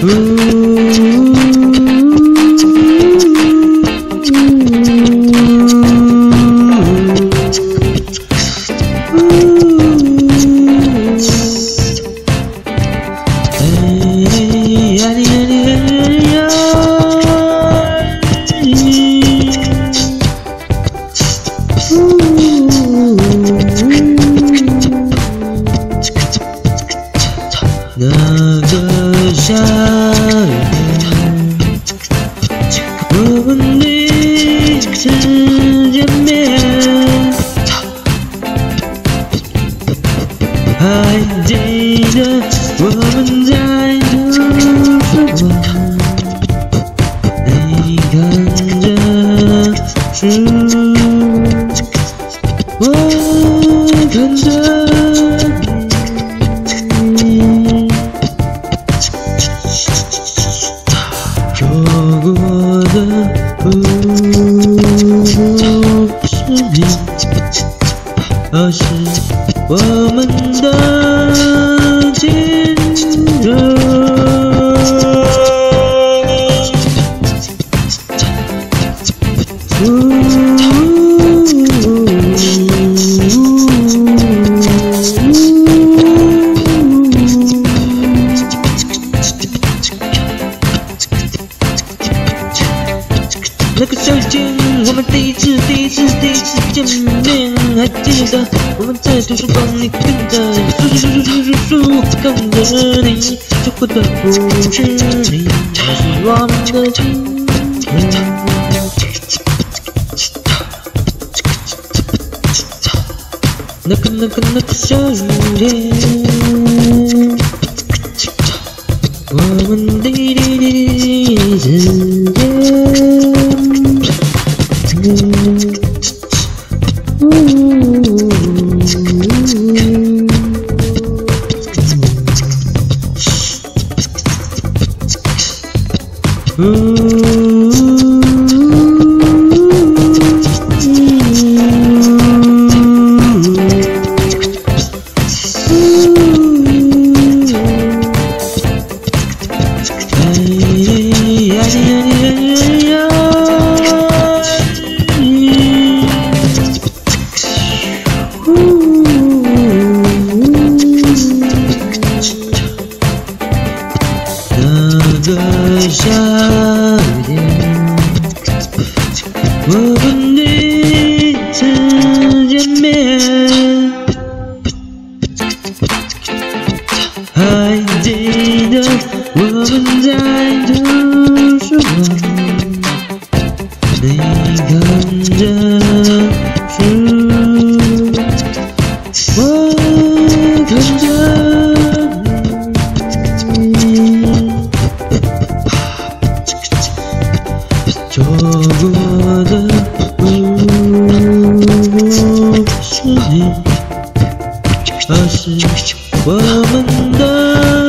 那那个夏天，我们第一次见面，还记得我们在图书馆，你看着书，我看着不是你，而是我们的见证。个夏天，我们第一次、第一次、第一次见面，还记得我们在图书馆里看着书、书、书、书、书、书，看着你，错过的不是你，还是我们的今天。那个、那个、那个夏天，我们第一第一次那还记得我们在图书馆，你看着书，我看着你。错过的那是我们的